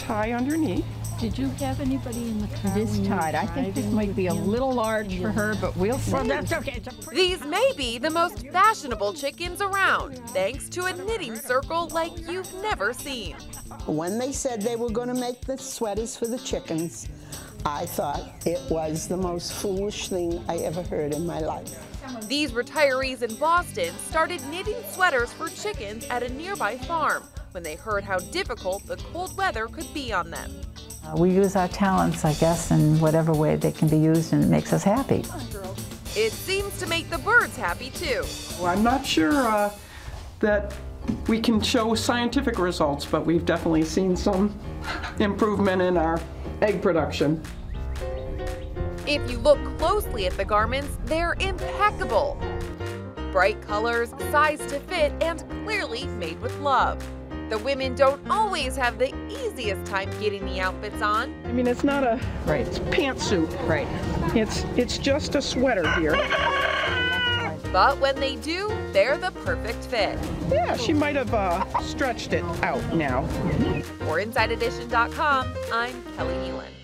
tie underneath. Did you have anybody in the car? It is when tied. I think this might be a little large for her, but we'll see. Well, that's okay. It's a These may be the most fashionable chickens around, thanks to a knitting circle like you've never seen. When they said they were going to make the sweaters for the chickens, I thought it was the most foolish thing I ever heard in my life. These retirees in Boston started knitting sweaters for chickens at a nearby farm when they heard how difficult the cold weather could be on them. Uh, we use our talents, I guess, in whatever way they can be used, and it makes us happy. It seems to make the birds happy too. Well, I'm not sure uh, that we can show scientific results, but we've definitely seen some improvement in our egg production. If you look closely at the garments, they're impeccable. Bright colors, size to fit, and clearly made with love. The women don't always have the easiest time getting the outfits on. I mean, it's not a Right. it's pantsuit. Right. It's it's just a sweater here. But when they do, they're the perfect fit. Yeah, she might have uh, stretched it out now. For InsideEdition.com, I'm Keleigh Nealon.